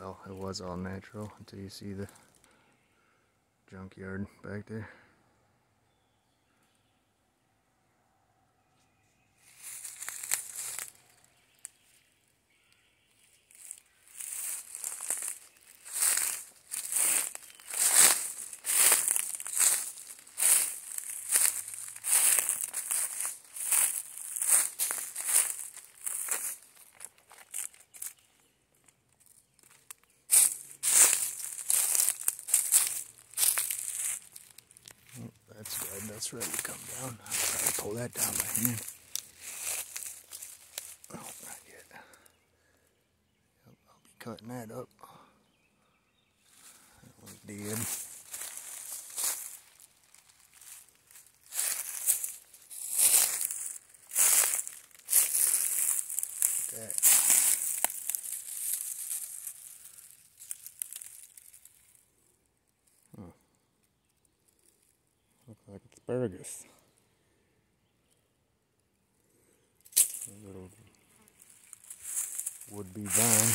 Well, it was all natural until you see the junkyard back there. That's ready to come down. I'll try to pull that down by hand. Oh, not yet. I'll be cutting that up. That one's dead. That. Look like asparagus. A little would-be vine.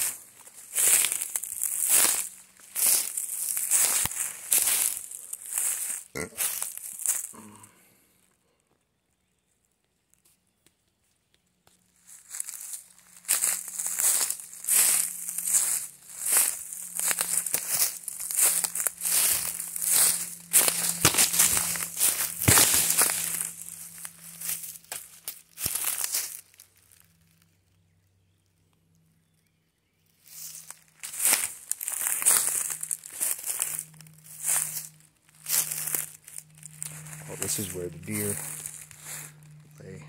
Oh, this is where the deer lay.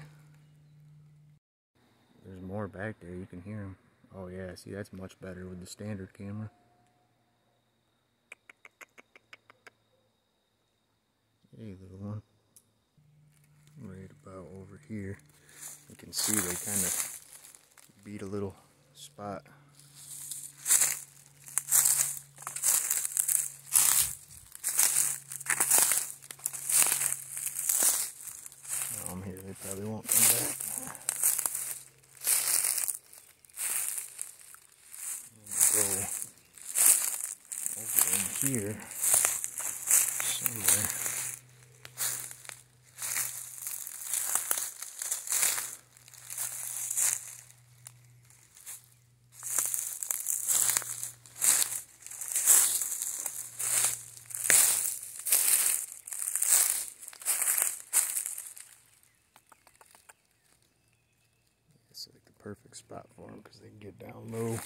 There's more back there. You can hear them. Oh yeah, see that's much better with the standard camera. Hey little one. Right about over here. You can see they kind of beat a little spot. Now I'm here, they probably won't come back. Go over in here somewhere. It's like the perfect spot for them because they can get down low,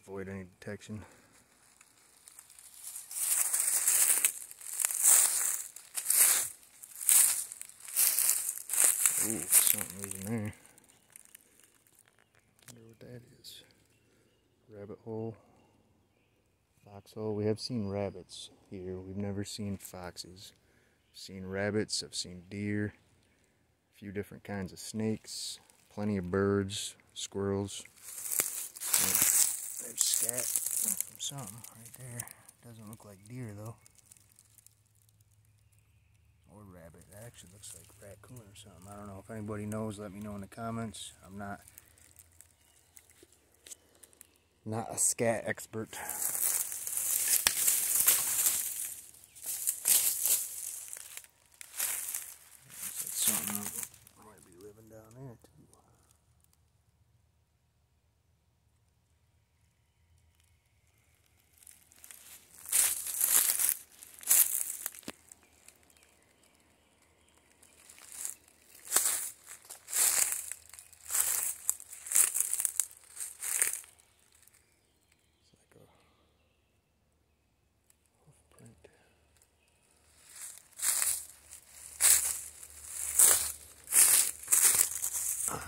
avoid any detection. Ooh, something in there. wonder what that is. Rabbit hole. Foxhole. We have seen rabbits here. We've never seen foxes. Seen rabbits. I've seen deer. A few different kinds of snakes. Plenty of birds, squirrels. There's scat from something right there. Doesn't look like deer though. Or rabbit. That actually looks like raccoon or something. I don't know. If anybody knows, let me know in the comments. I'm not not a scat expert. Looks like something might be living down there too. It's like a hoof print. Oh,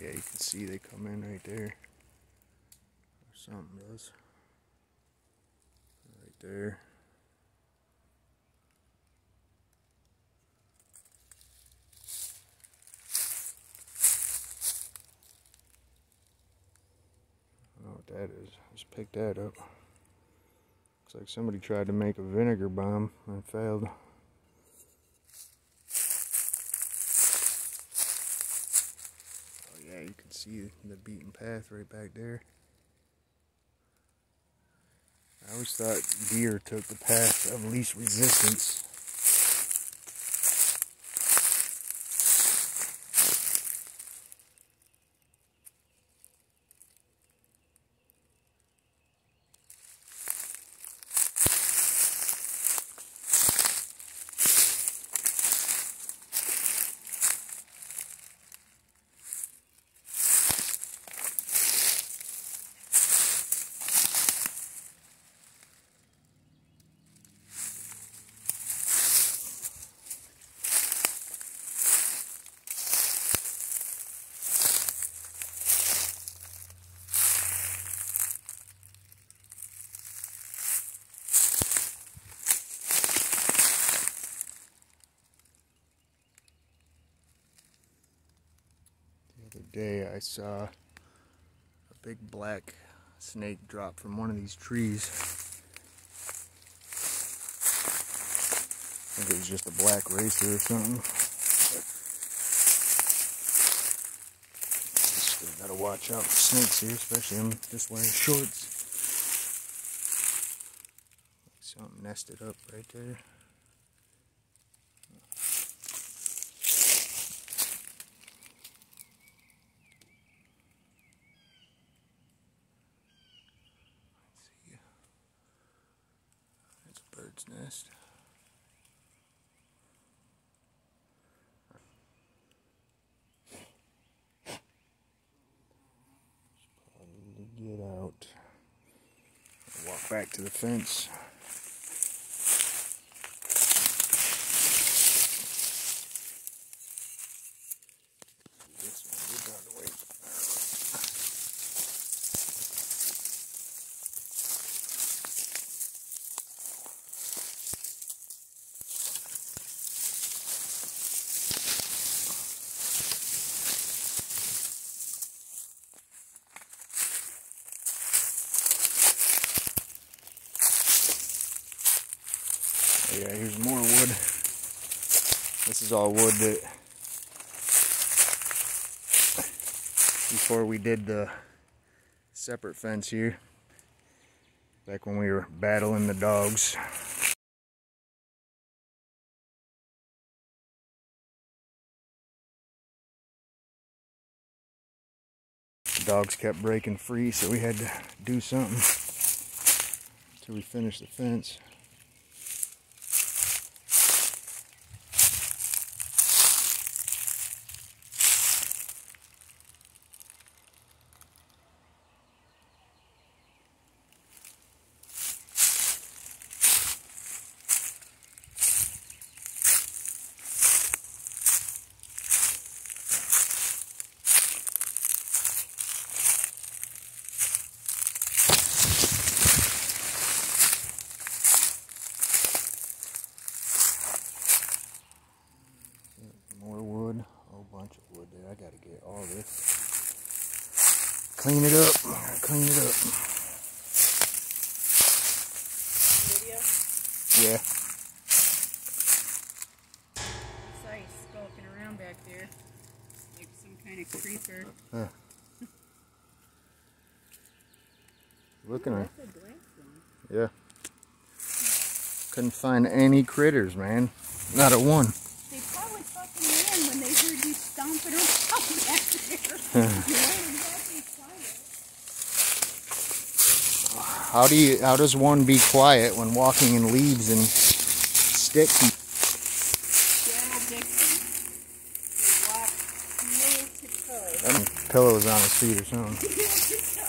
yeah, you can see they come in right there. Or something does. Right there. I don't know what that is. Just pick that up. Looks like somebody tried to make a vinegar bomb and failed. Oh yeah, you can see the beaten path right back there. I always thought deer took the path of least resistance. Day I saw a big black snake drop from one of these trees. I think it was just a black racer or something. Still gotta watch out for snakes here, especially I'm just wearing shorts. Something nested up right there. Bird's nest. Probably get out. Walk back to the fence. Oh, yeah, here's more wood. This is all wood that before we did the separate fence here, back when we were battling the dogs. Dogs kept breaking free, so we had to do something until we finished the fence. I gotta get all this. Clean it up. Clean it up. Video? Yeah. Skulking around back there. Like some kind of creeper. Huh. Looking at That's a black one. Yeah. Couldn't find any critters, man. Not a one. They probably fucking ran when they heard you stomping around back there. you weren't exactly. How do you how does one be quiet when walking in leaves and sticks? Daryl Dixon. They to toe. I mean, pillows on his feet or something.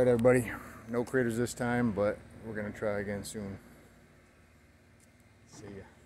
Heel to toe. All right, everybody. No critters this time, but we're gonna try again soon. See ya.